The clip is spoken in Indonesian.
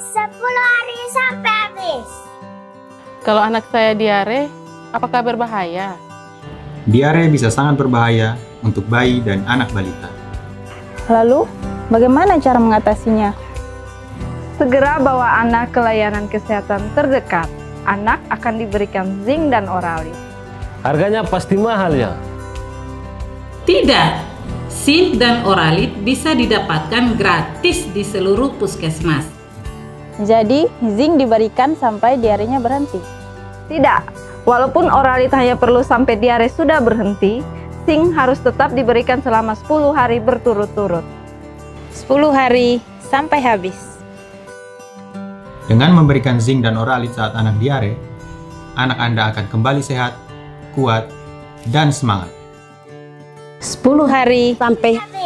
10 hari sampai habis. Kalau anak saya diare, apakah berbahaya? Diare bisa sangat berbahaya untuk bayi dan anak balita. Lalu, bagaimana cara mengatasinya? Segera bawa anak ke layanan kesehatan terdekat. Anak akan diberikan zinc dan oralit. Harganya pasti mahal ya? Tidak, zinc dan oralit bisa didapatkan gratis di seluruh puskesmas. Jadi, zinc diberikan sampai diarenya berhenti. Tidak, walaupun oralit hanya perlu sampai diare sudah berhenti, zinc harus tetap diberikan selama 10 hari berturut-turut. 10 hari sampai habis. Dengan memberikan zinc dan oralit saat anak diare, anak Anda akan kembali sehat, kuat, dan semangat. 10 hari Habis.